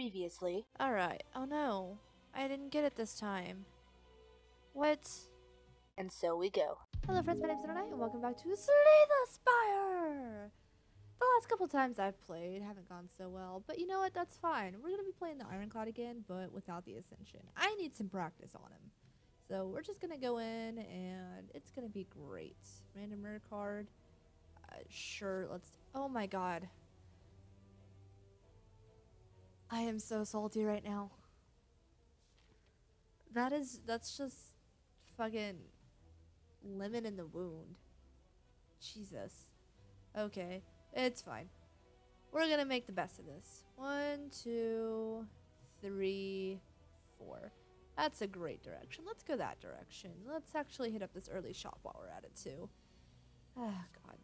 Previously. Alright. Oh no. I didn't get it this time. What? And so we go. Hello friends, my name's Knight and welcome back to Slay the Spire! The last couple times I've played haven't gone so well, but you know what, that's fine. We're gonna be playing the Ironclad again, but without the Ascension. I need some practice on him. So we're just gonna go in and it's gonna be great. Random rare card. Uh, sure, let's... Oh my god. I am so salty right now. That is, that's just fucking lemon in the wound. Jesus. Okay, it's fine. We're gonna make the best of this. One, two, three, four. That's a great direction. Let's go that direction. Let's actually hit up this early shop while we're at it too. Ah, God.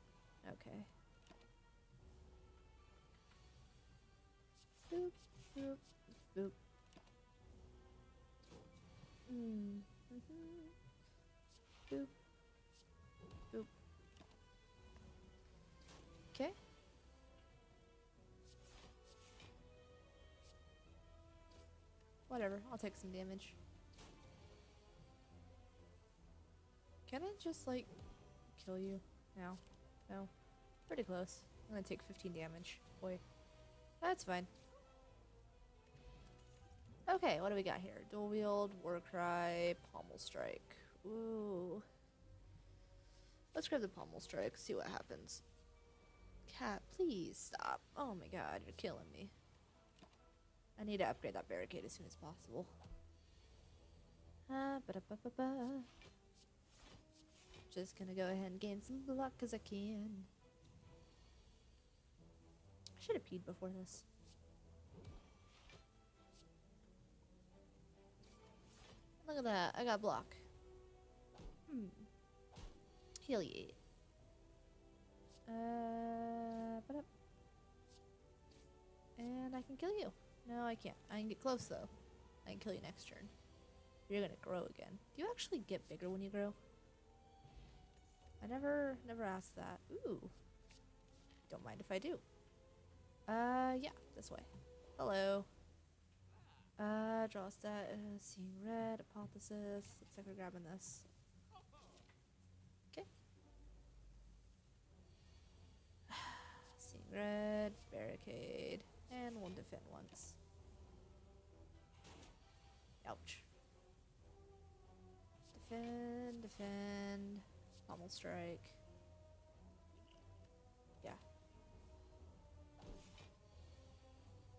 Okay. Boop, boop, boop. Mm. hmm Boop. Boop. Okay. Whatever, I'll take some damage. Can I just, like, kill you now? No. Pretty close. I'm gonna take 15 damage. Boy. That's fine. Okay, what do we got here? Dual wield, Warcry, pommel strike. Ooh. Let's grab the pommel strike, see what happens. Cat, please stop. Oh my god, you're killing me. I need to upgrade that barricade as soon as possible. Ah, ba -da -ba -ba -ba. Just gonna go ahead and gain some luck because I can. I should have peed before this. Look at that, I got block. Hmm. Heal ye. Uh, ba and I can kill you. No, I can't. I can get close though. I can kill you next turn. You're gonna grow again. Do you actually get bigger when you grow? I never, never asked that. Ooh. Don't mind if I do. Uh, yeah, this way. Hello. Uh, draw a stat, uh, seeing red, hypothesis. Looks like we're grabbing this. Okay. seeing red, barricade, and we'll defend once. Ouch. Defend, defend. Pommel strike.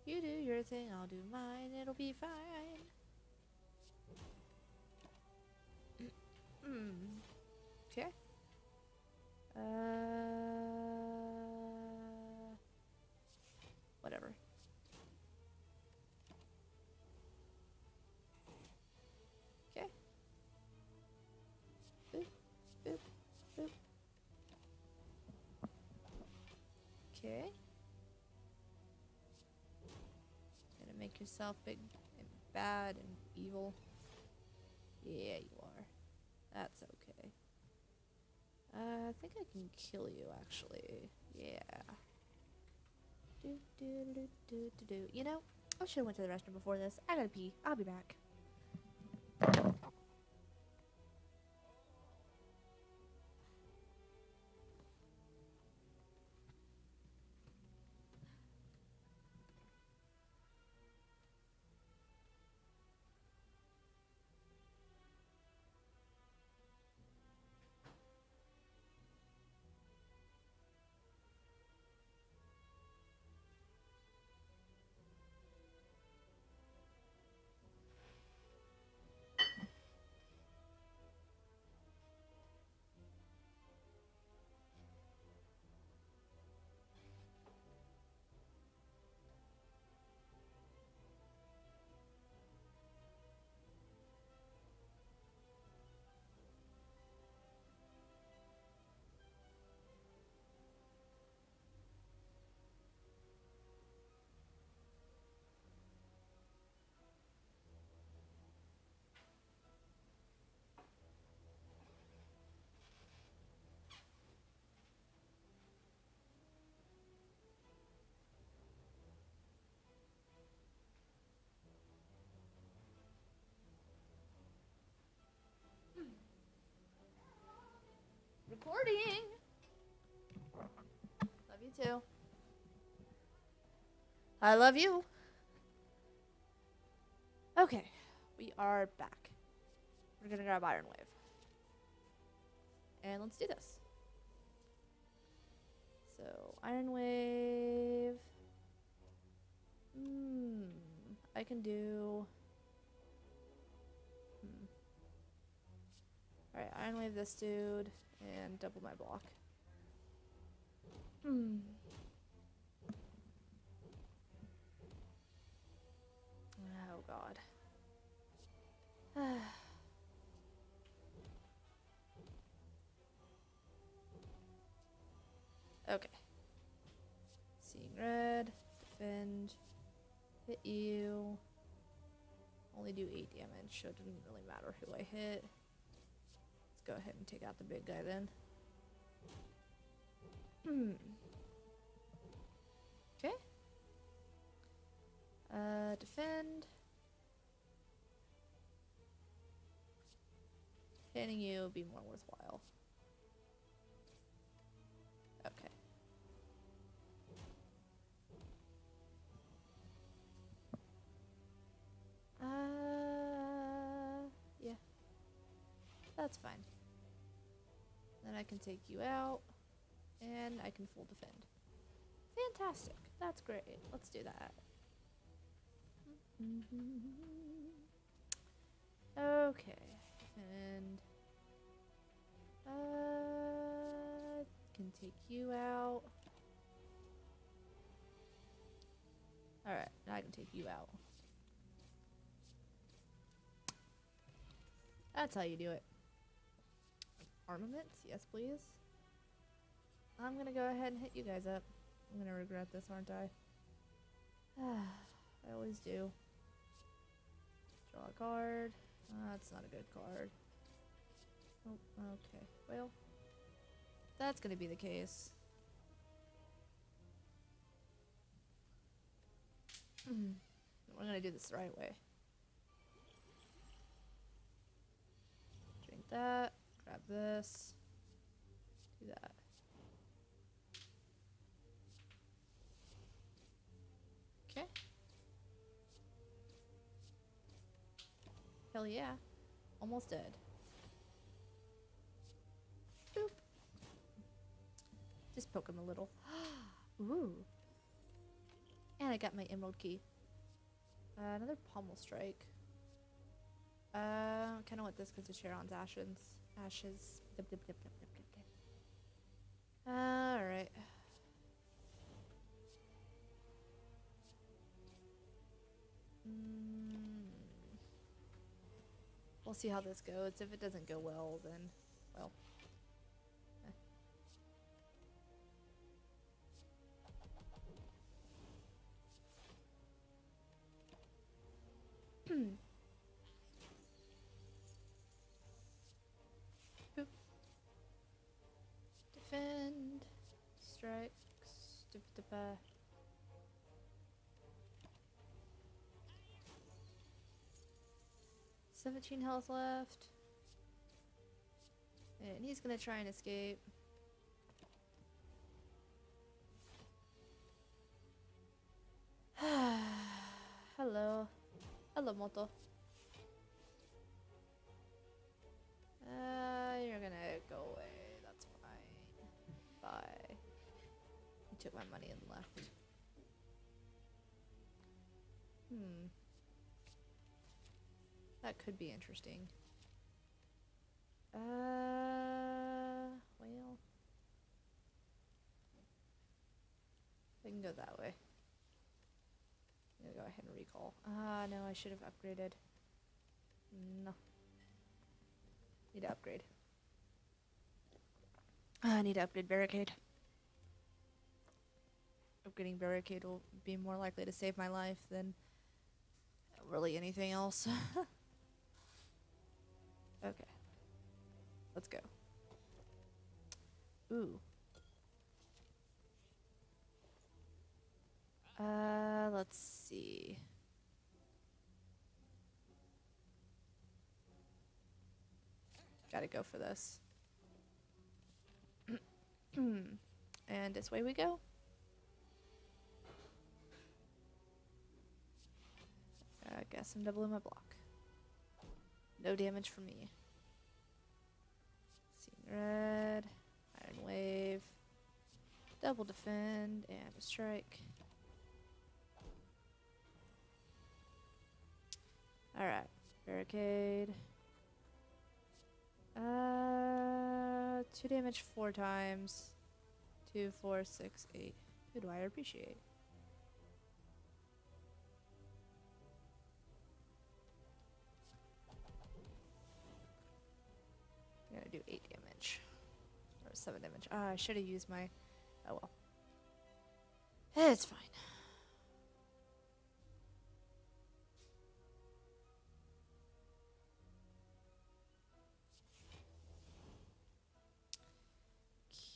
You do your thing, I'll do mine, it'll be fine. Hmm. okay. Uh, yourself big and bad and evil. Yeah, you are. That's okay. Uh, I think I can kill you, actually. Yeah. Do, do, do, do, do, do. You know, I should have went to the restroom before this. I gotta pee. I'll be back. Recording. Love you too. I love you. Okay, we are back. We're gonna grab Iron Wave. And let's do this. So, Iron Wave. Hmm. I can do. Hmm. Alright, Iron Wave this dude and double my block. Hmm. Oh god. okay. Seeing red, defend, hit you. Only do 8 damage, so it didn't really matter who I hit. Go ahead and take out the big guy then. Hmm. Okay. Uh, defend. Hitting you would be more worthwhile. Okay. Uh, yeah. That's fine. I can take you out, and I can full defend. Fantastic. That's great. Let's do that. Okay. And uh can take you out. Alright, I can take you out. That's how you do it. Armaments? Yes, please. I'm gonna go ahead and hit you guys up. I'm gonna regret this, aren't I? I always do. Draw a card. Uh, that's not a good card. Oh, okay. Well, that's gonna be the case. We're gonna do this the right way. Drink that. Grab this. Do that. Okay. Hell yeah. Almost dead. Boop. Just poke him a little. Ooh. And I got my emerald key. Uh, another pommel strike. Uh, I kind of want this because of Charon's Ashes. Ashes. Dip. Alright. Mm. We'll see how this goes. If it doesn't go well, then, well. Boop. Strikes. Uh. Seventeen health left. And he's gonna try and escape. Hello. Hello, Moto. Uh, you're gonna go away. Took my money and left. Hmm. That could be interesting. Uh, well. I can go that way. I'm gonna go ahead and recall. Ah, no, I should have upgraded. No. Need to upgrade. Ah, I need to upgrade barricade. Upgrading barricade will be more likely to save my life than really anything else. okay. Let's go. Ooh. Uh, let's see. Gotta go for this. Hmm. And this way we go. I guess I'm doubling my block. No damage for me. Seeing red, iron wave, double defend, and a strike. Alright, barricade. Uh, two damage four times. Two, four, six, eight. Who do I appreciate? Seven damage. I should have used my. Oh well. It's fine.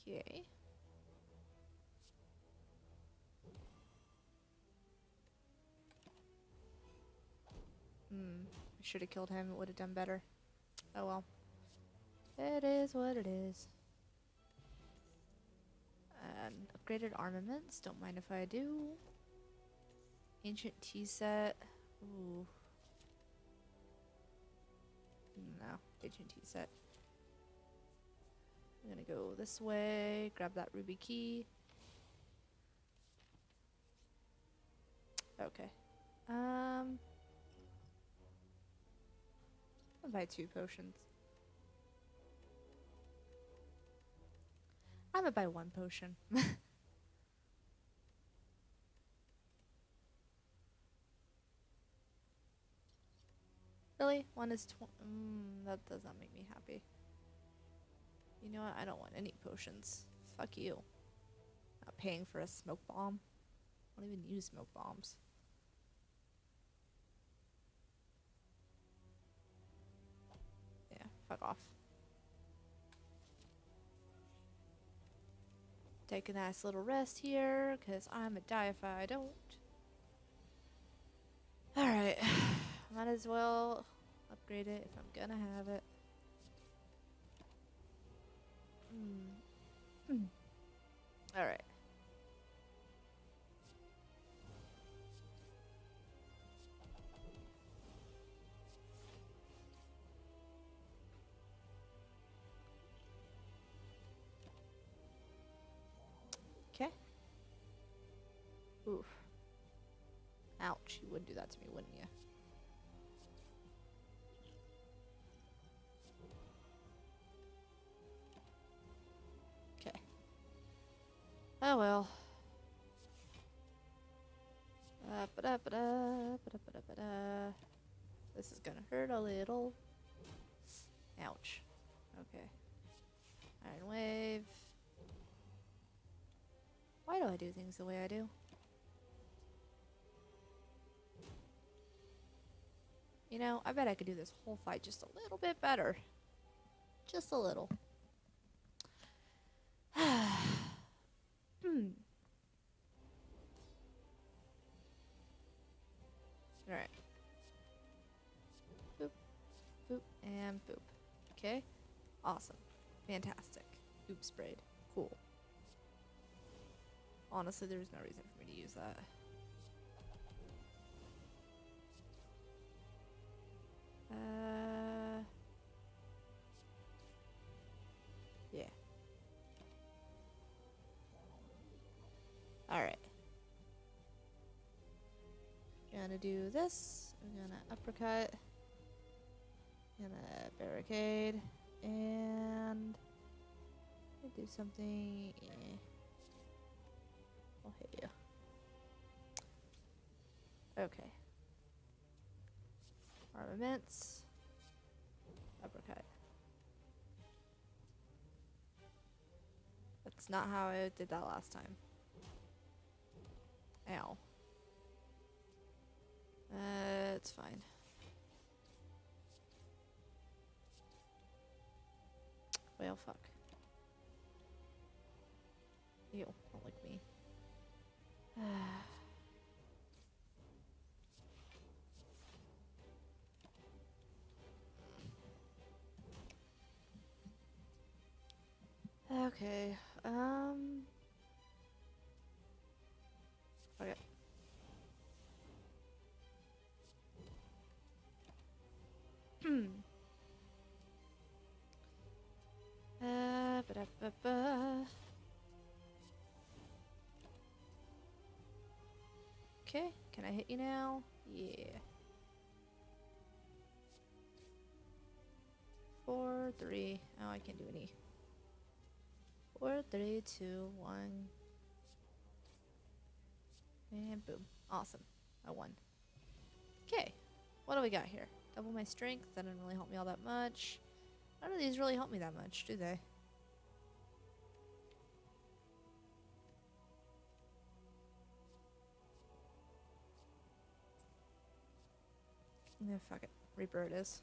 Okay. Hmm. I should have killed him. It would have done better. Oh well. It is what it is. And upgraded armaments. Don't mind if I do. Ancient tea set. Ooh. No. Ancient tea set. I'm gonna go this way, grab that ruby key. Okay. Um. I'll buy two potions. I'm gonna buy one potion. really? One is tw- mm, that does not make me happy. You know what? I don't want any potions. Fuck you. Not paying for a smoke bomb. I don't even use smoke bombs. Yeah, fuck off. Take a nice little rest here, because I'm a die if I don't. Alright. Might as well upgrade it if I'm gonna have it. Oof. Ouch. You would do that to me, wouldn't you? Okay. Oh well. Uh, ba-da, ba-da, ba-da, ba-da, ba-da. This is gonna hurt a little. Ouch. Okay. Iron Wave. Why do I do things the way I do? You know, I bet I could do this whole fight just a little bit better. Just a little. hmm. Alright. Boop, boop, and boop. Okay. Awesome. Fantastic. Boop sprayed. Cool. Honestly, there's no reason for me to use that. Uh. Yeah. Alright. Gonna do this. I'm gonna uppercut. Gonna barricade. And. Do something. eh. I'll hit you. Okay. Armaments. Uppercut. That's not how I did that last time. Ow. Uh, it's fine. Well, fuck. Ew, don't like me. Okay. Um. Okay. Hmm. Uh, ba -da -ba -ba. Okay, can I hit you now? Yeah. Four, three. Oh, I can't do any. Four, three, two, one. And boom. Awesome. I won. Okay. What do we got here? Double my strength. That didn't really help me all that much. None of these really help me that much, do they? Yeah, fuck it. Reaper it is.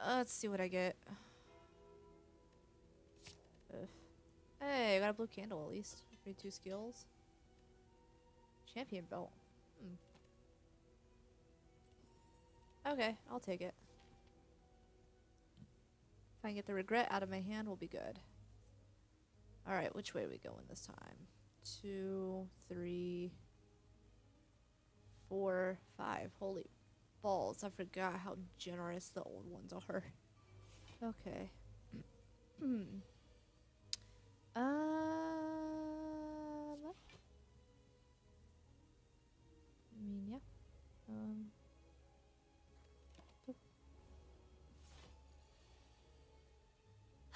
Uh, let's see what I get. Hey, I got a blue candle at least. Upgrade two skills. Champion belt. Hmm. Okay, I'll take it. If I can get the regret out of my hand, we'll be good. Alright, which way are we going this time? Two, three, four, five. Holy balls. I forgot how generous the old ones are. Okay. Hmm. Um. I mean, yeah. Um.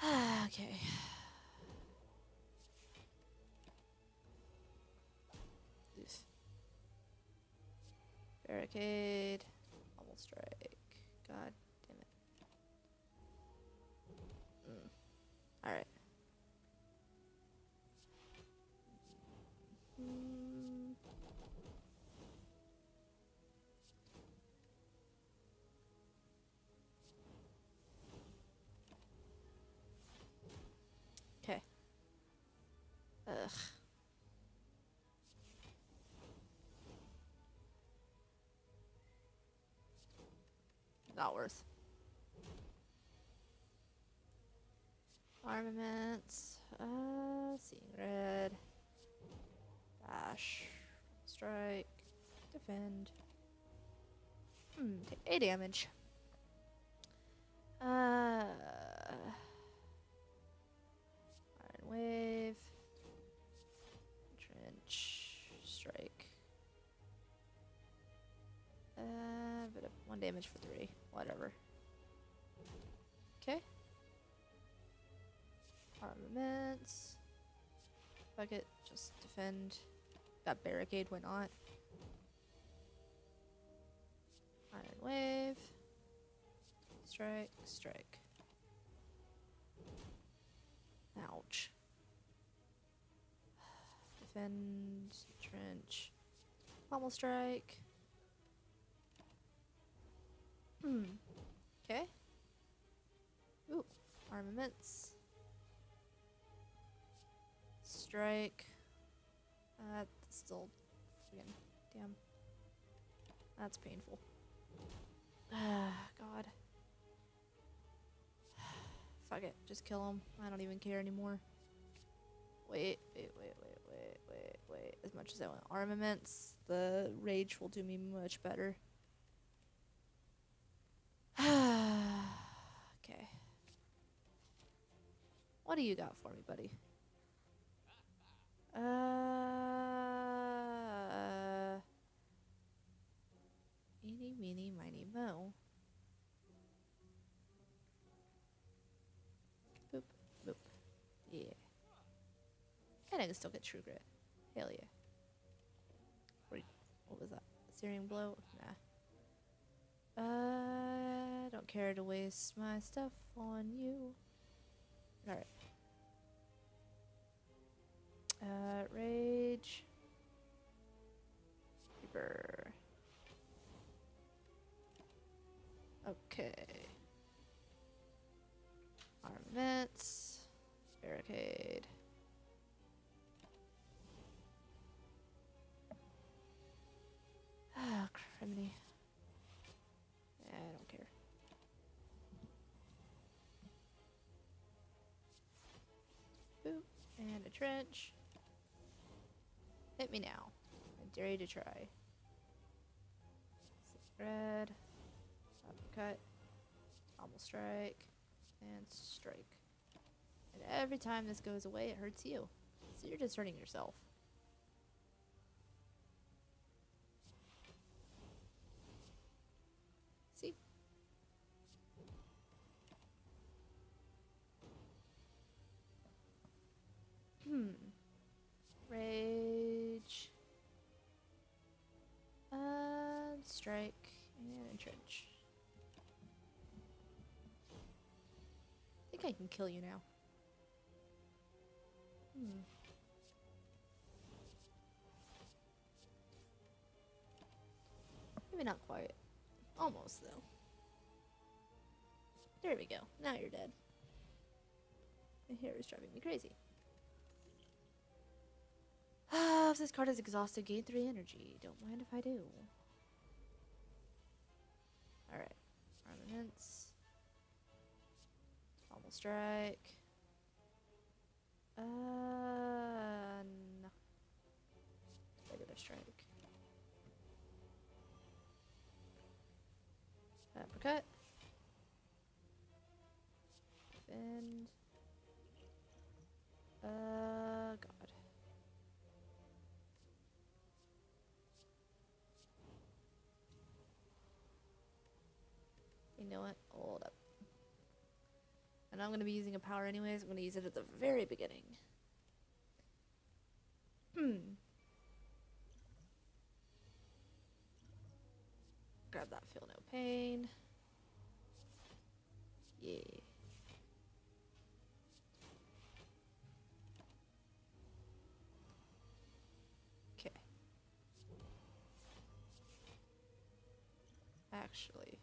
okay. Oof. Barricade. Almost strike. God Worth. Armaments. Uh, seeing red. Bash. Strike. Defend. Hmm, take A damage. Uh. Iron Wave. Trench. Strike. Uh, but one damage for three. Whatever. Okay. Armaments. Fuck it. Just defend. That barricade, why not? Iron Wave. Strike, strike. Ouch. Defend, trench. Pommel strike. Hmm. Okay. Ooh, armaments. Strike. Uh, still friggin' damn. That's painful. Ah, God. Fuck it, just kill him. I don't even care anymore. Wait, wait, wait, wait, wait, wait, wait. As much as I want armaments, the rage will do me much better. okay. What do you got for me, buddy? Uh. Eeny, meeny, miny, mo. Boop, boop. Yeah. And I can still get True Grit. Hell yeah. What was that? Searing Blow? Nah. Uh, don't care to waste my stuff on you. Alright. Uh, Rage. Reaper. Okay. Armaments. Barricade. Ah, criminy. And a trench. Hit me now. I dare you to try. Red. uppercut, almost strike, and strike. And every time this goes away, it hurts you. So you're just hurting yourself. See? Hmm. Rage. And strike. And entrench. I think I can kill you now. Hmm. Maybe not quite. Almost, though. There we go. Now you're dead. My hair is driving me crazy. If this card is exhausted, gain 3 energy. Don't mind if I do. Alright. Armaments. Almost strike. Uh, no. Regular strike. Uppercut. Defend. Uh, God. You know what? Hold up. And I'm going to be using a power anyways. I'm going to use it at the very beginning. Hmm. Grab that feel no pain. Yeah. Okay. Actually.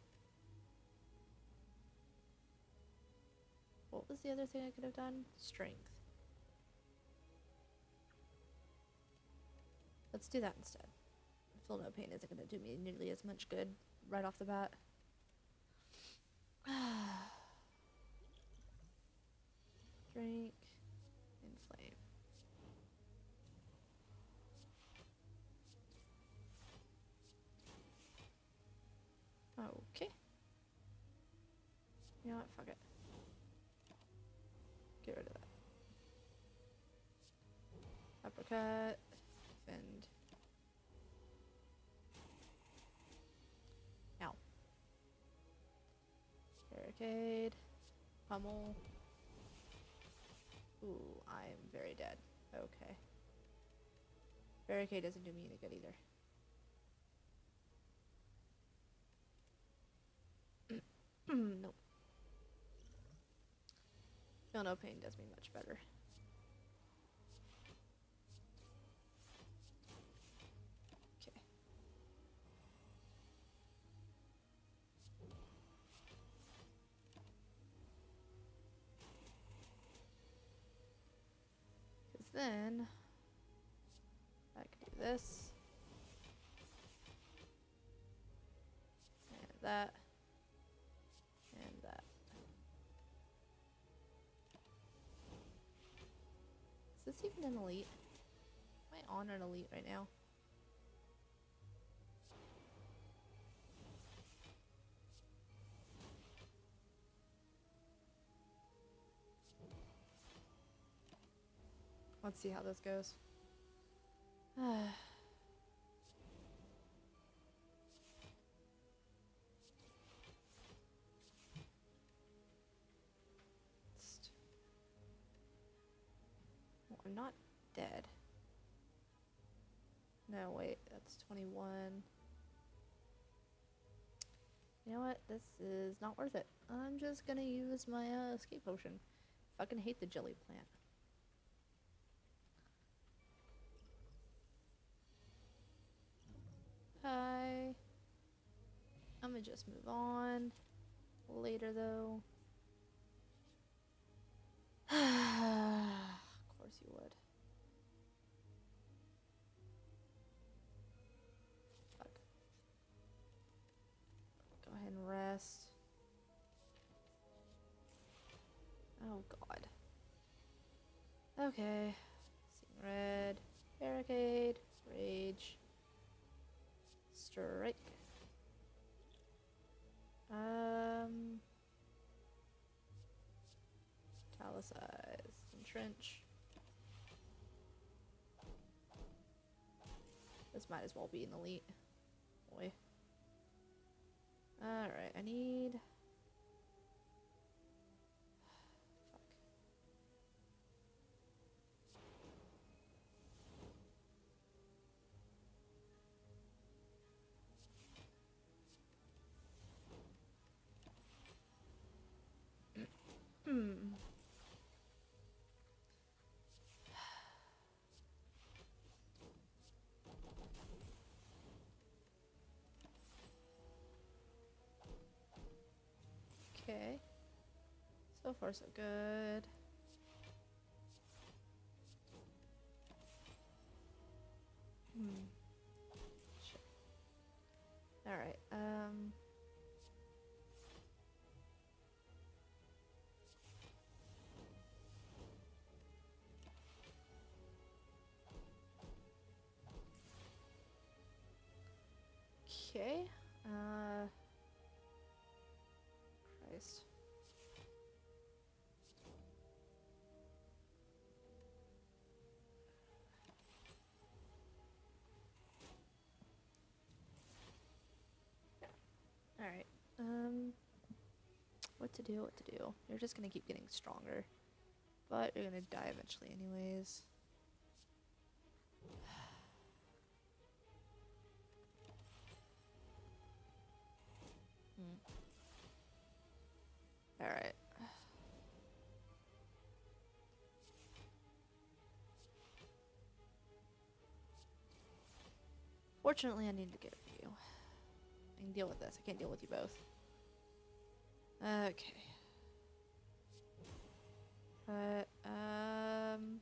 The other thing I could have done? Strength. Let's do that instead. Feel no pain isn't going to do me nearly as much good right off the bat. Drink. Inflame. Okay. You know what? Fuck it. Uppercut. Defend. Ow. Barricade. Pummel. Ooh, I'm very dead. Okay. Barricade doesn't do me any good either. nope. Feel no pain does me much better. Then I can do this. And that. And that. Is this even an elite? Am I on an elite right now? Let's see how this goes. Well, I'm not dead. No, wait, that's 21. You know what? This is not worth it. I'm just gonna use my uh, escape potion. Fucking hate the jelly plant. Hi. I'm gonna just move on. Later, though. of course you would. Fuck. Go ahead and rest. Oh god. Okay. Seeing red. Metallicize. Entrench. This might as well be an elite. Boy. Alright, I need... Fuck. Hmm. So far, so good. Hmm. Shit. Alright, um. Okay. Um. What to do, what to do. You're just gonna keep getting stronger. But you're gonna die eventually, anyways. Hmm. Alright. Fortunately, I need to get you. I can deal with this. I can't deal with you both. Okay. But, um...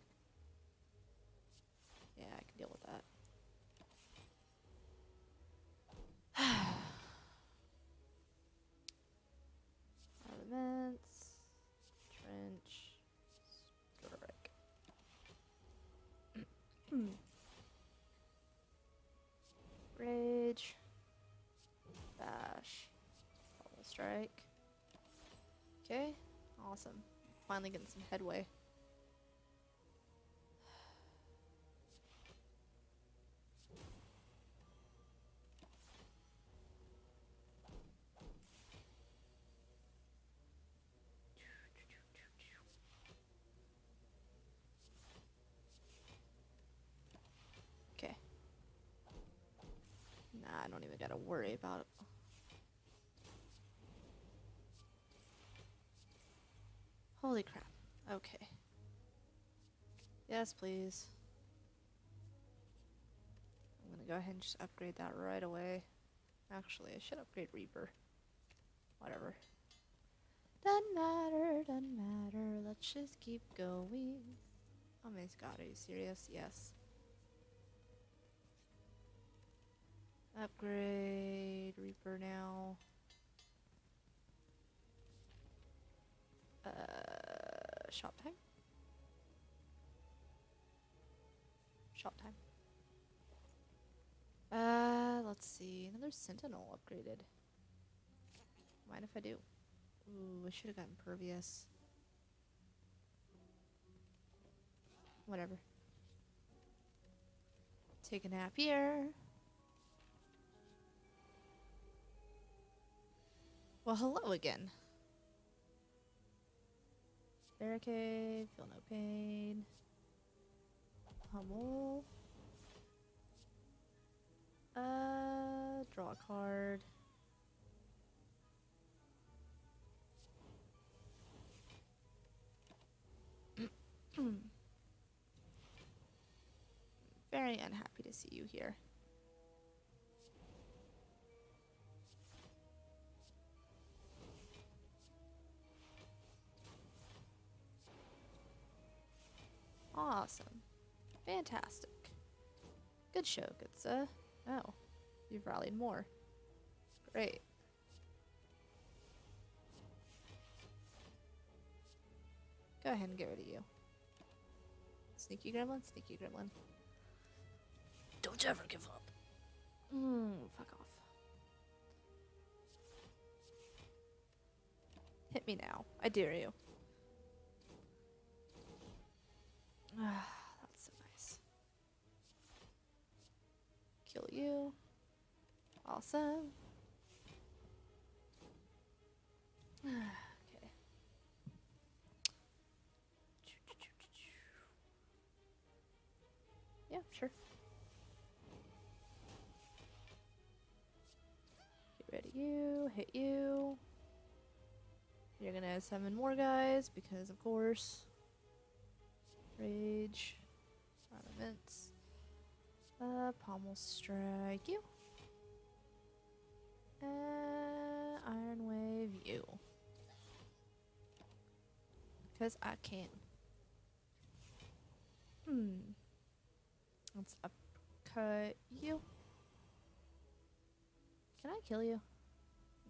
Yeah, I can deal with that. Elements. Trench. Strike. Rage. Bash. Double strike. Okay, awesome. Finally getting some headway. Okay. Nah, I don't even gotta worry about it. Holy crap. Okay. Yes, please. I'm gonna go ahead and just upgrade that right away. Actually, I should upgrade Reaper. Whatever. Doesn't matter, doesn't matter. Let's just keep going. Oh my god, are you serious? Yes. Upgrade Reaper now. Uh, shop time. Shop time. Uh, let's see. Another Sentinel upgraded. Mind if I do? Ooh, I should have gotten Pervious. Whatever. Take a nap here. Well, hello again. Barricade, feel no pain. Pummel. Uh, draw a card. Very unhappy to see you here. Good show, good sir. Oh, you've rallied more. Great. Go ahead and get rid of you. Sneaky gremlin, sneaky gremlin. Don't ever give up. Mmm, fuck off. Hit me now. I dare you. awesome. okay. Yeah, sure. Get ready, you. Hit you. You're gonna summon more guys because, of course. Rage. Armaments. Uh, pommel strike you. Uh, Iron Wave you. Because I can. Hmm. Let's upcut you. Can I kill you?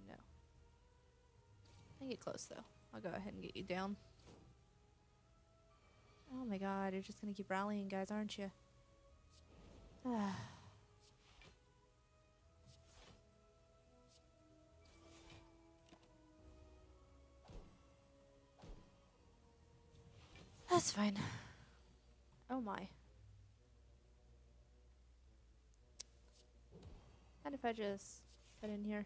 No. I get close though. I'll go ahead and get you down. Oh my god, you're just gonna keep rallying guys, aren't you? That's fine. Oh my. And if I just cut in here?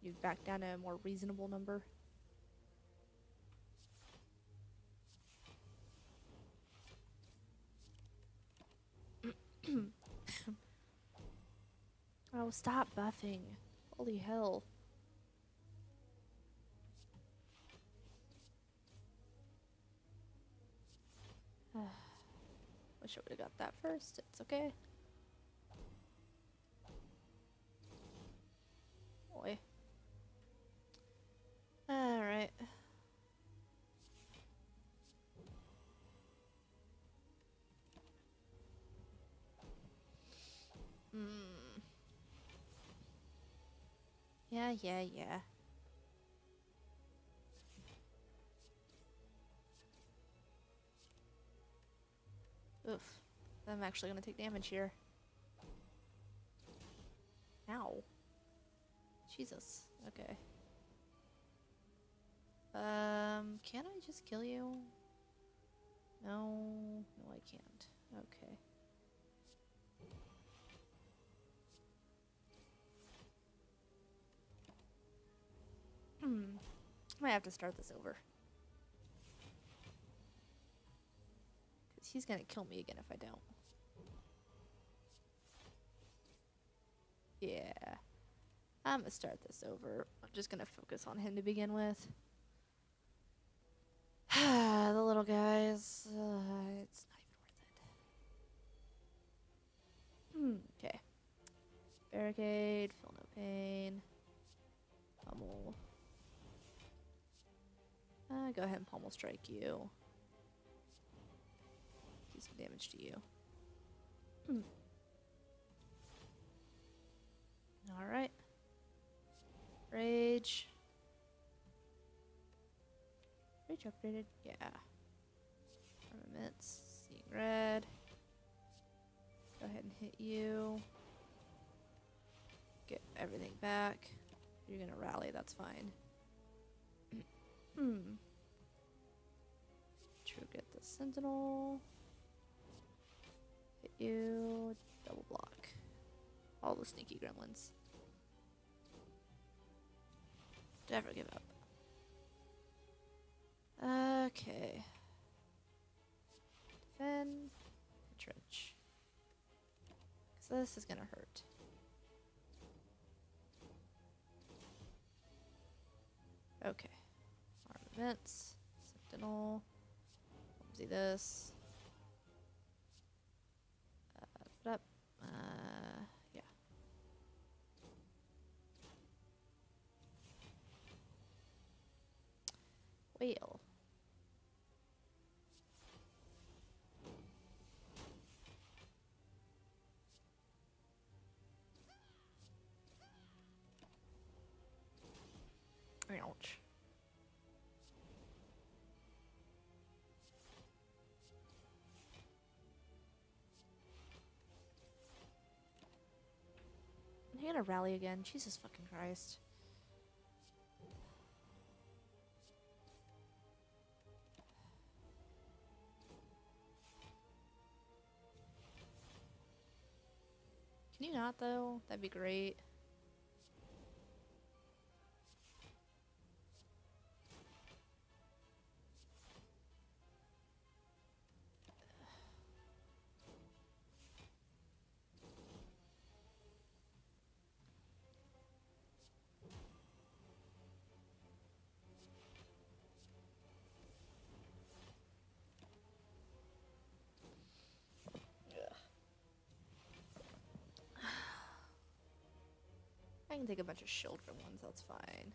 You back down to a more reasonable number? Oh, stop buffing. Holy hell. Wish I would have got that first. It's okay. Boy. Alright. Hmm. Yeah, yeah, yeah. Oof. I'm actually gonna take damage here. Ow. Jesus. Okay. Um, can I just kill you? No. No, I can't. Okay. Hmm. I might have to start this over. Because he's going to kill me again if I don't. Yeah. I'm going to start this over. I'm just going to focus on him to begin with. the little guys. Uh, it's not even worth it. Hmm, okay. Barricade, feel no pain. Pummel. Uh, go ahead and pommel strike you. Do some damage to you. Hmm. Alright. Rage. Rage upgraded? Yeah. Armaments. Seeing red. Go ahead and hit you. Get everything back. You're gonna rally, that's fine. Hmm. True Grit the sentinel. Hit you. Double block. All the sneaky gremlins. Never give up. Okay. Defend. Trench. So this is gonna hurt. Okay. Armaments. Sentinel. See this. Uh, up. Uh, yeah. Whale. Ouch. gotta rally again. Jesus fucking Christ. Can you not, though? That'd be great. I can take a bunch of children ones, that's fine.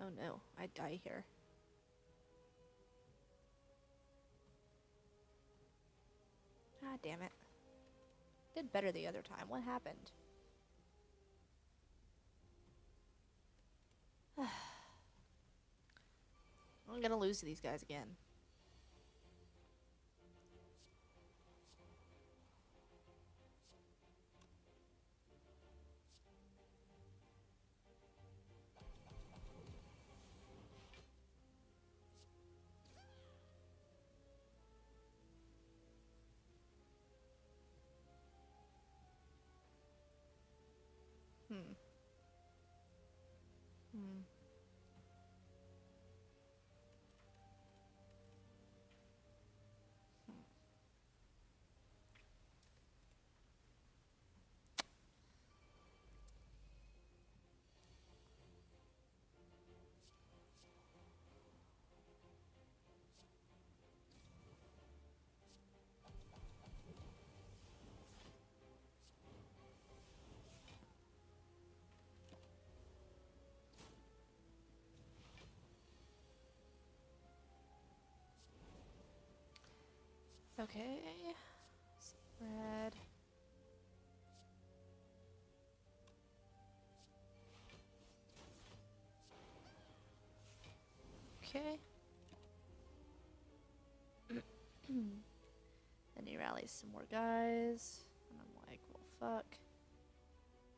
Oh no, I die here. Ah, damn it. Did better the other time. What happened? I'm gonna lose to these guys again. Okay. Spread. Okay. then he rallies some more guys. And I'm like, well, fuck.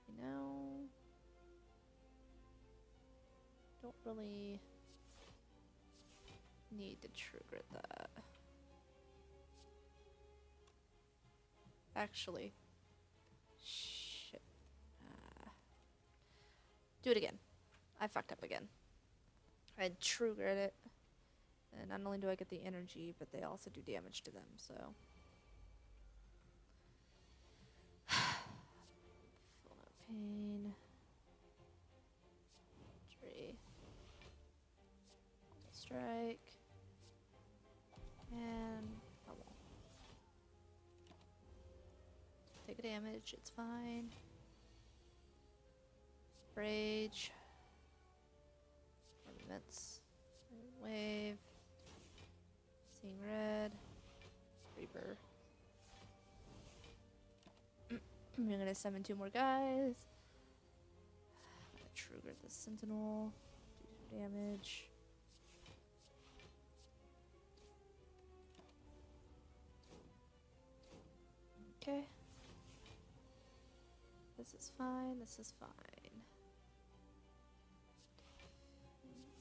You know. Don't really need to trigger that. Actually. Shit. Uh, do it again. I fucked up again. I triggered it. And not only do I get the energy, but they also do damage to them, so. Pain. Tree. Strike. And Take damage, it's fine. Rage. Armaments. Wave. Seeing red. Reaper. I'm gonna summon two more guys. Trigger the sentinel. Do some damage. Okay. This is fine, this is fine.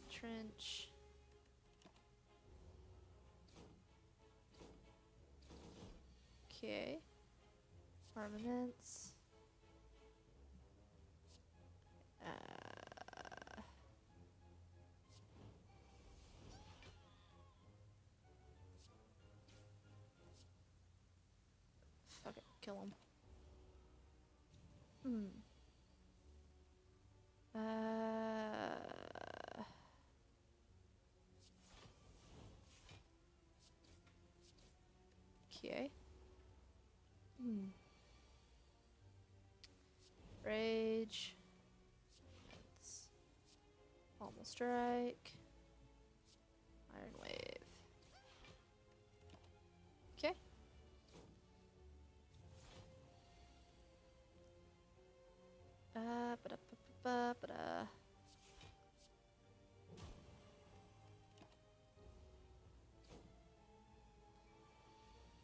Trench. Okay. Armaments. Uh, fuck it, kill him. Hmm. Uh. Okay. Hmm. Rage. That's almost strike.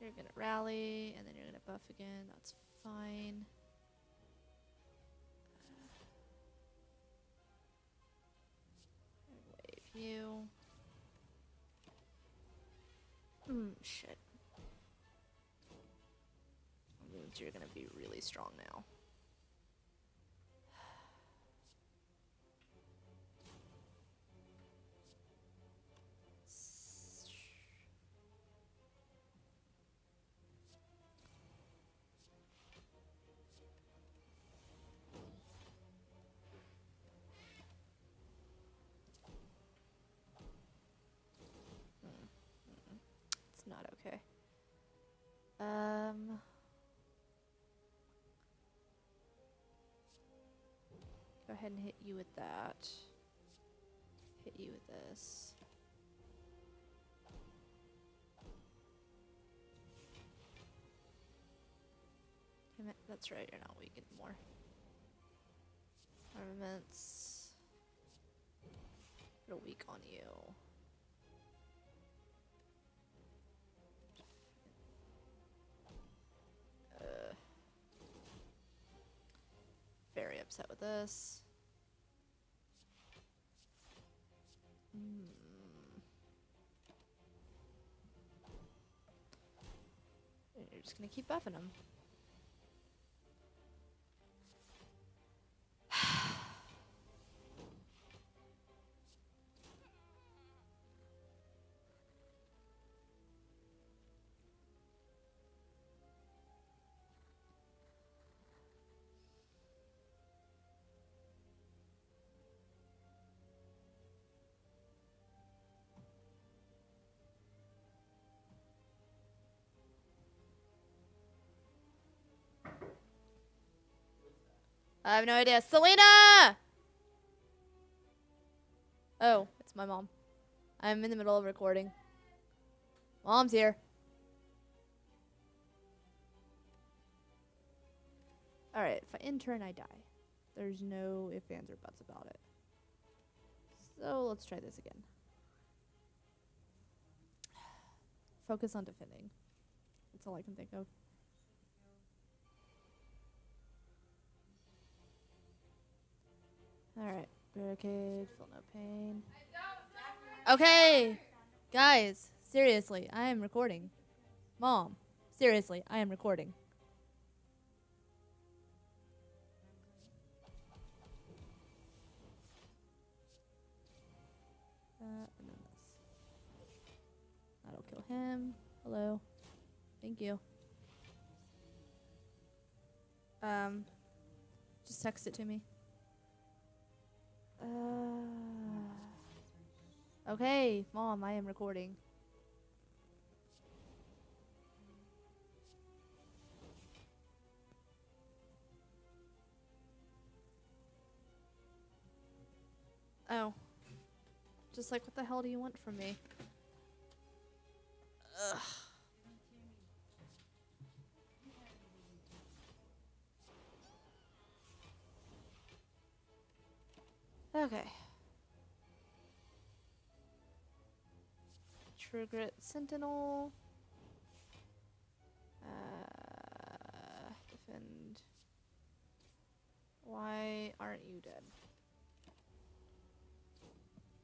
You're gonna rally, and then you're gonna buff again. That's fine. Wave you. Hmm, shit. means you're gonna be really strong now. Go ahead and hit you with that. Hit you with this. That's right, you're not weak anymore. Armaments. Put a weak on you. Upset with this. Hmm. You're just gonna keep buffing him. I have no idea. Selena! Oh, it's my mom. I'm in the middle of recording. Mom's here. Alright, if I intern, I die. There's no ifs, ands, or buts about it. So let's try this again. Focus on defending. That's all I can think of. Alright, barricade, feel no pain. Okay, guys, seriously, I am recording. Mom, seriously, I am recording. Uh, and then this. That'll kill him. Hello. Thank you. Um, just text it to me. Uh, okay, mom, I am recording. Oh. Just like, what the hell do you want from me? Ugh. Okay. True Grit Sentinel. Uh, defend. Why aren't you dead?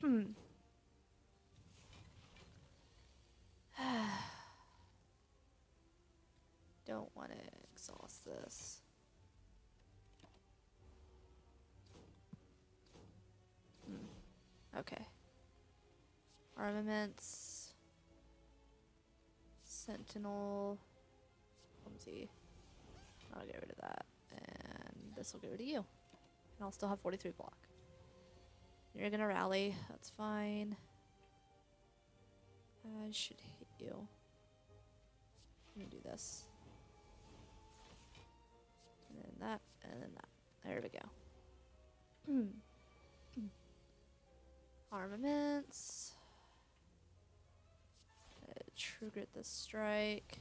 Hmm. Don't want to exhaust this. Armaments. Sentinel. Clumsy. I'll get rid of that. And this will get rid of you. And I'll still have 43 block. You're gonna rally. That's fine. I should hit you. Let me do this. And then that, and then that. There we go. Armaments. True grit the strike.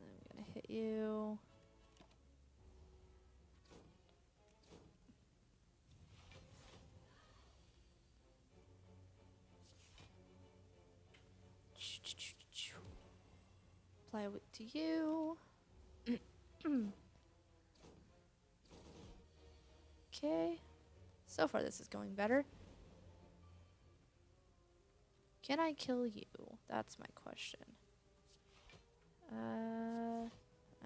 I'm gonna hit you. Apply wick to you. okay. So far, this is going better. Can I kill you? That's my question. Uh,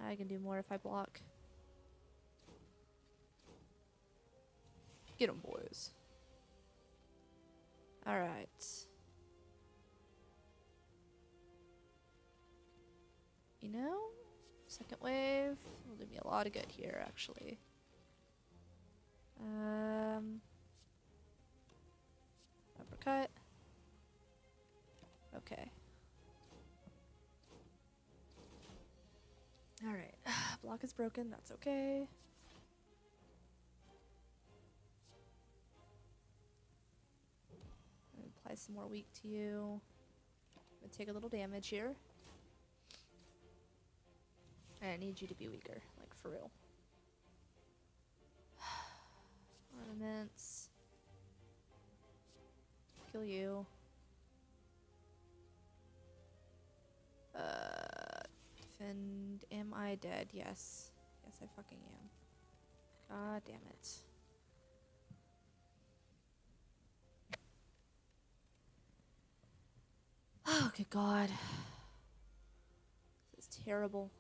I can do more if I block. Get them, boys. Alright. You know, second wave will do me a lot of good here, actually. Um, uppercut. Okay. Alright, block is broken, that's okay. Apply some more weak to you. I'm gonna take a little damage here. And I need you to be weaker, like for real. Armaments. Kill you. Uh, defend. Am I dead? Yes. Yes, I fucking am. God damn it. Oh, good God. This is terrible.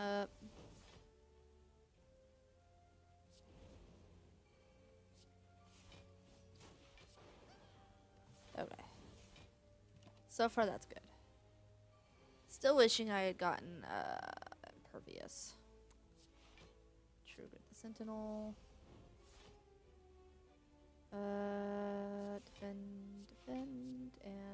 Up. Okay. So far, that's good. Still wishing I had gotten uh, impervious. Trigger the sentinel. Uh, defend, defend, and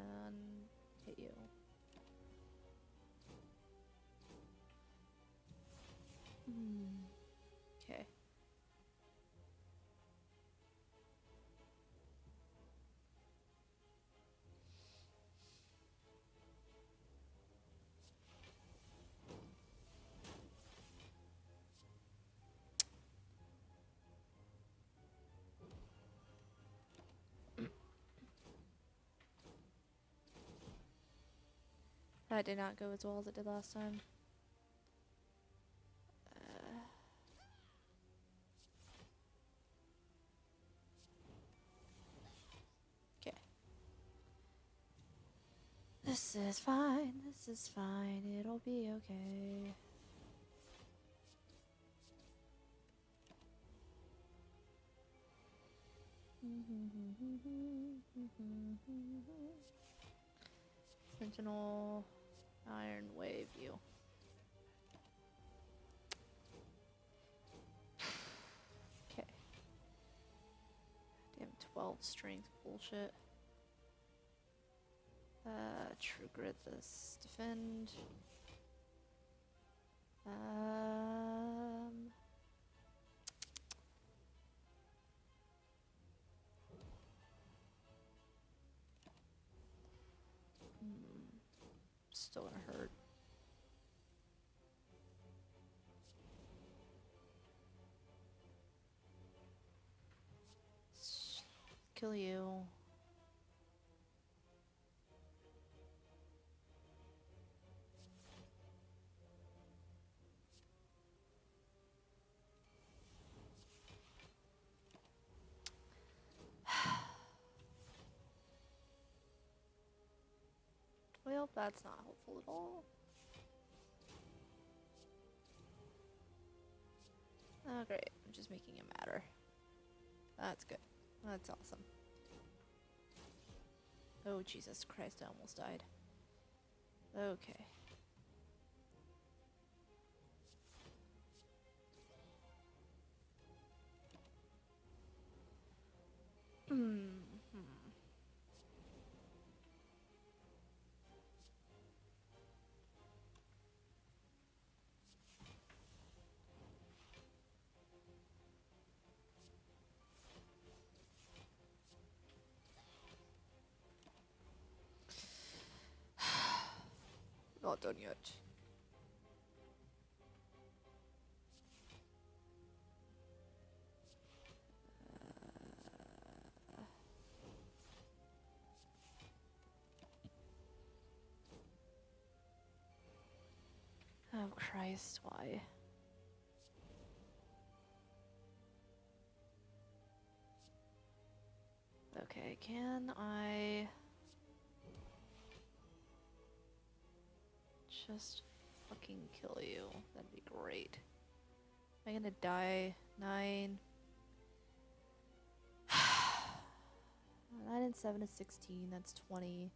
That did not go as well as it did last time. Uh, Okay. This is fine. This is fine. It'll be okay. Sentinel Iron Wave you. Okay. Damn 12 strength bullshit. Uh, true grit this. Defend. Um. Still gonna hurt. Kill you. Well, that's not helpful at all. Oh, great. I'm just making it matter. That's good. That's awesome. Oh, Jesus Christ, I almost died. Okay. Hmm. done yet. Oh Christ, why? Okay, can I... just fucking kill you? That'd be great. Am I gonna die? Nine. Nine and seven is sixteen. That's twenty.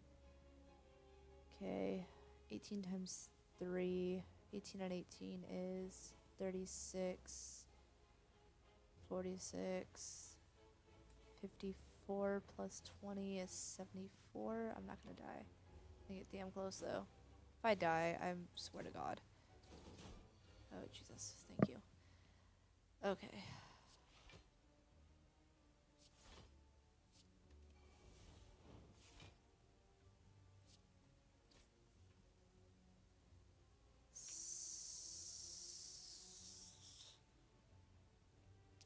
Okay, eighteen times three. 18 and 18 is 36, 46, 54 plus 20 is 74. I'm not gonna die. I get damn close though. If I die, I swear to God. Oh, Jesus. Thank you. Okay.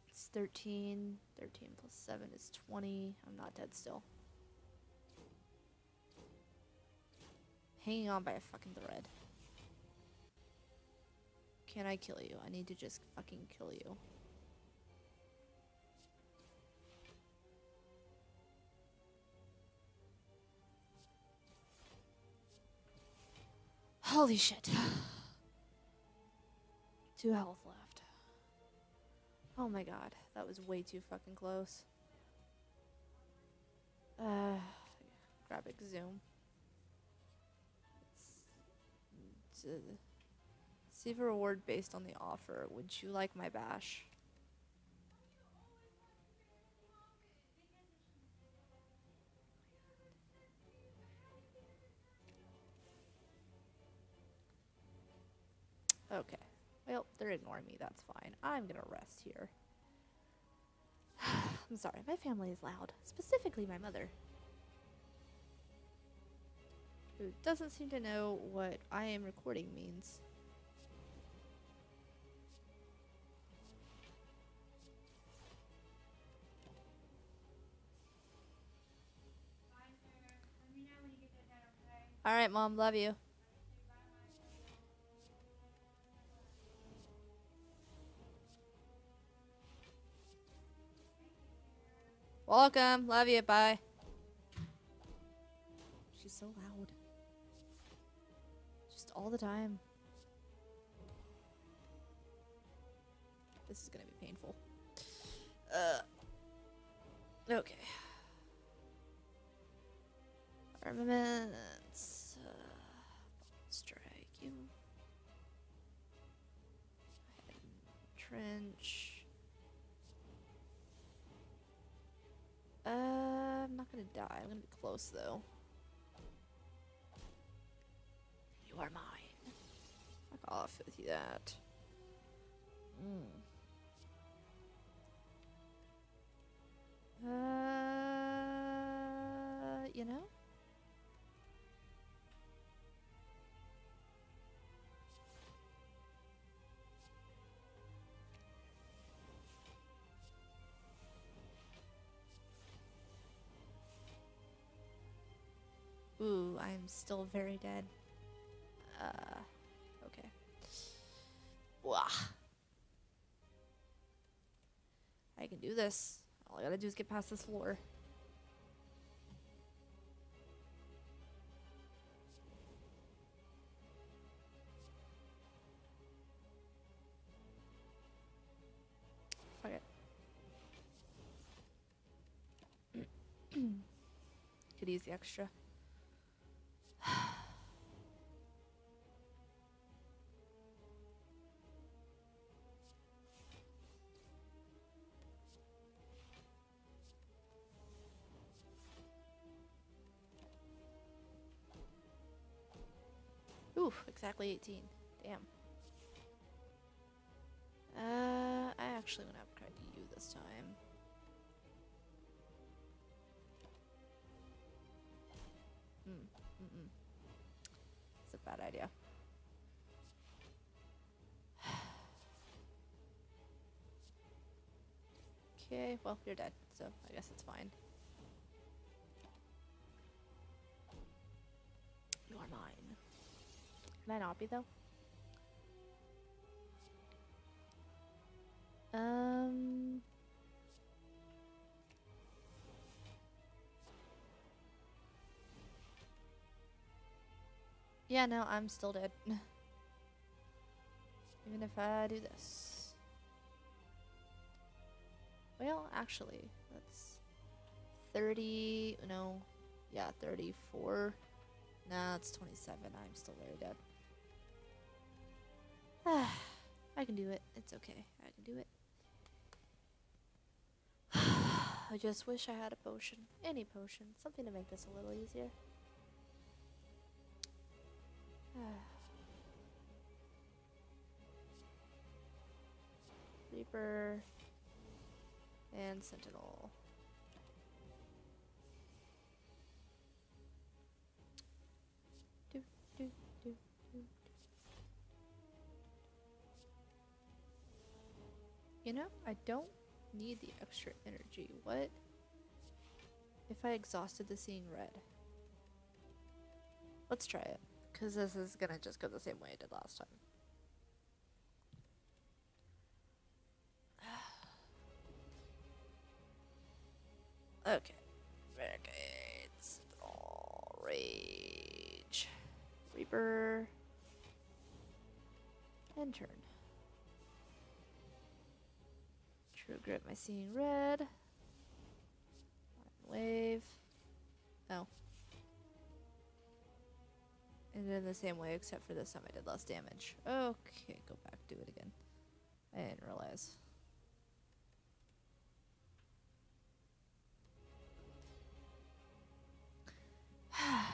It's 13. 13 plus 7 is 20. I'm not dead still. Hanging on by a fucking thread. Can I kill you? I need to just fucking kill you. Holy shit. Two health left. Oh my god, that was way too fucking close. Uh, grab zoom. Receive a reward based on the offer. Would you like my bash? Okay. Well, they're ignoring me. That's fine. I'm gonna rest here. I'm sorry. My family is loud. Specifically, my mother. Who doesn't seem to know what I am recording means. All right, mom, love you. Welcome, love you, bye. She's so loud. All the time. This is gonna be painful. Uh. Okay. Armaments. Uh, strike you. Trench. Uh, I'm not gonna die. I'm gonna be close though. You are mine. Fuck off with that. Mm. Uh, you know? Ooh, I'm still very dead. Uh, okay. Wah. I can do this. All I gotta do is get past this floor. Fuck it. Could use the extra. Exactly 18. Damn. Uh, I actually want to upgrade you this time. Hmm. Mm-mm. It's a bad idea. Okay, well, you're dead, so I guess it's fine. Can I not be though? Um. Yeah, no, I'm still dead. Even if I do this. Well, actually, that's 30, no, yeah, 34. Nah, it's 27. I'm still very dead. I can do it. It's okay. I can do it. I just wish I had a potion. Any potion. Something to make this a little easier. Reaper and Sentinel. You know, I don't need the extra energy. What if I exhausted the seeing red? Let's try it. Because this is going to just go the same way I did last time. okay. Barricades. All rage. Reaper. And turn. Grip, my seeing red. Wave. Oh. And in the same way, except for this time I did less damage. Okay, go back, do it again. I didn't realize.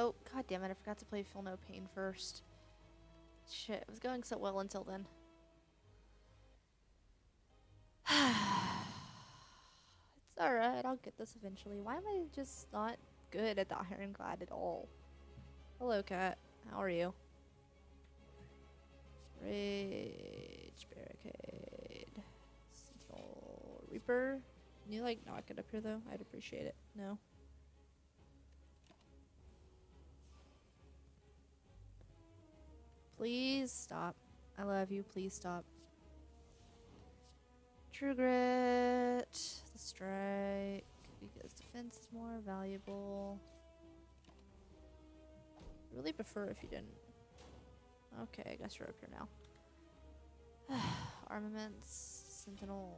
Oh, god damn it, I forgot to play Feel No Pain first. Shit, it was going so well until then. it's alright, I'll get this eventually. Why am I just not good at the Ironclad at all? Hello, cat. How are you? Rage Barricade. Reaper. Can you, like, knock it up here, though? I'd appreciate it. No? Please stop. I love you. Please stop. True Grit. The strike. Because defense is more valuable. I Really prefer if you didn't. Okay, I guess you're up here now. Armaments. Sentinel.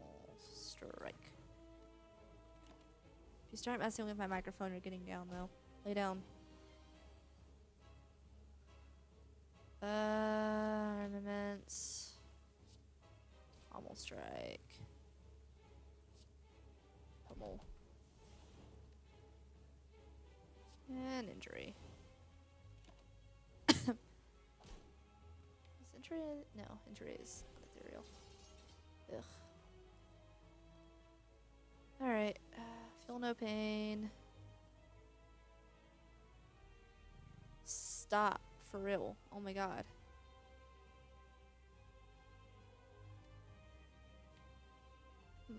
Strike. If you start messing with my microphone, you're getting down though. Lay down. Uh, armaments. Almost strike. Pummel. And injury. is injury? No, injury is ethereal. Ugh. Alright, uh, feel no pain. Stop. For real. Oh my god. Hmm.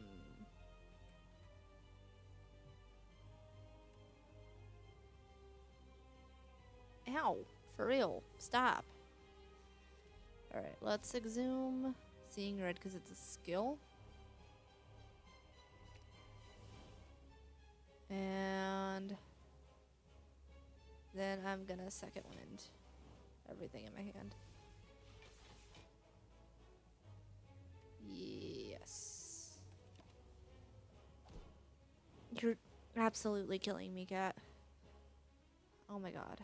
Ow. For real. Stop. Alright, let's exhume seeing red because it's a skill. And then I'm gonna second wind. Everything in my hand. Yes. You're absolutely killing me, cat. Oh my god.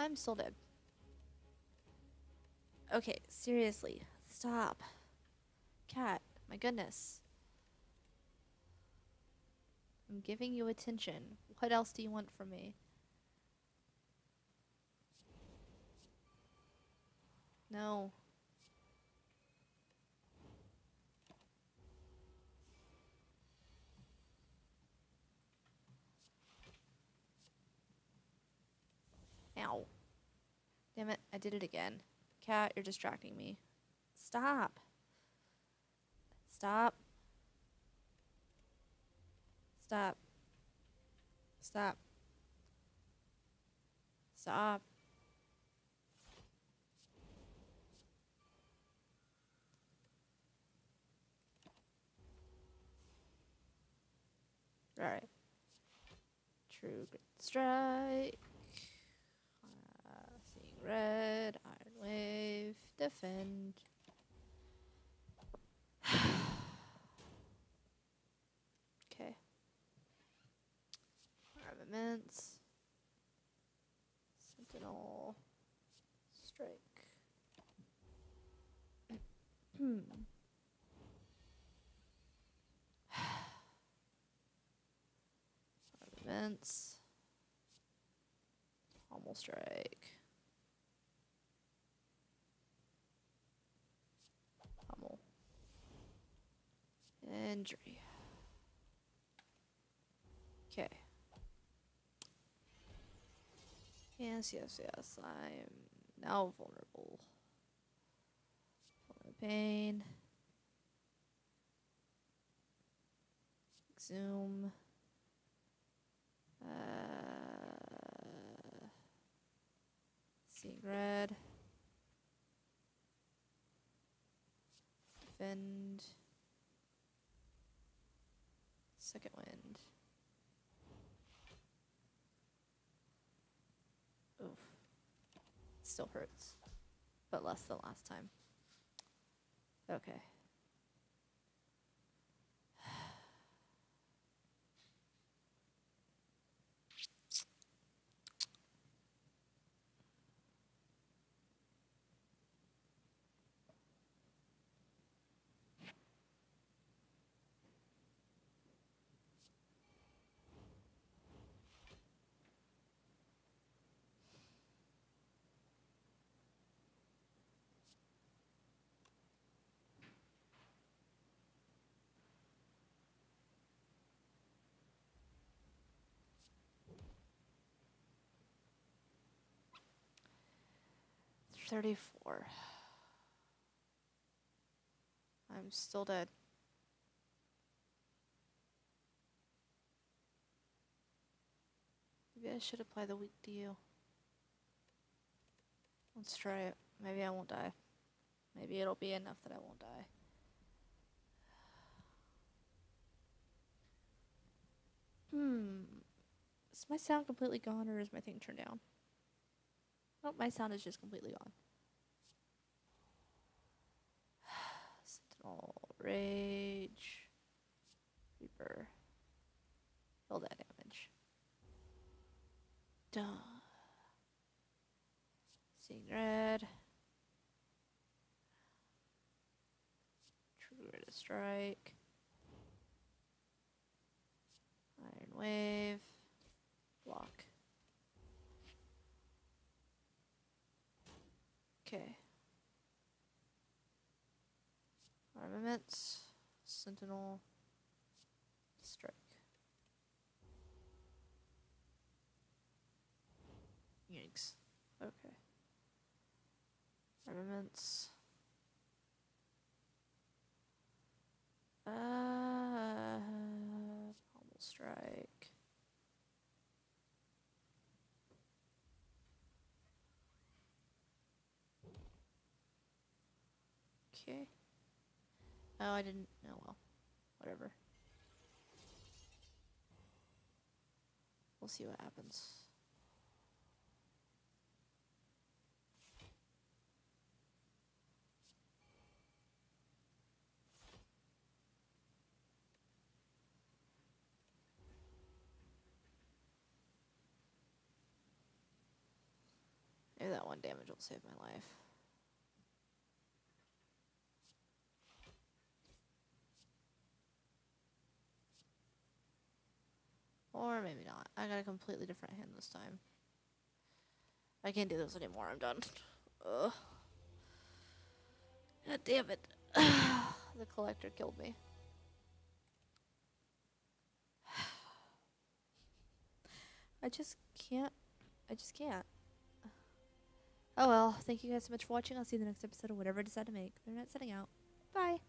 I'm still dead. Okay, seriously, stop. Cat, my goodness. I'm giving you attention. What else do you want from me? No. Ow. Damn it, I did it again. Cat, you're distracting me. Stop. Stop. Stop. Stop. Stop. Alright. True Grit Strike. Red. Iron Wave. Defend. okay. Armaments. Sentinel. Strike. Hmm. Armaments. Almost strike. Pummel. Injury. Okay. Yes, yes, yes. I'm now vulnerable. Pain. Zoom. Uh, seeing red. Defend. Second wind. Oof. Still hurts, but less than last time. Okay. Thirty-four. I'm still dead. Maybe I should apply the weak to you. Let's try it. Maybe I won't die. Maybe it'll be enough that I won't die. Hmm. Is my sound completely gone or is my thing turned down? Nope, my sound is just completely gone. Sentinel Rage. Reaper. Feel that damage. Duh. Seeing red. Trigger to strike. Iron Wave. Block. Okay. Armaments, Sentinel, Strike. Yanks. Okay. Armaments. Uh, pommel strike. Okay. Oh, I didn't. Oh well. Whatever. We'll see what happens. Maybe that one damage will save my life. Or maybe not. I got a completely different hand this time. I can't do this anymore. I'm done. Ugh. God damn it. the collector killed me. I just can't. I just can't. Oh well, thank you guys so much for watching. I'll see you in the next episode of whatever I decide to make. They're not setting out. Bye.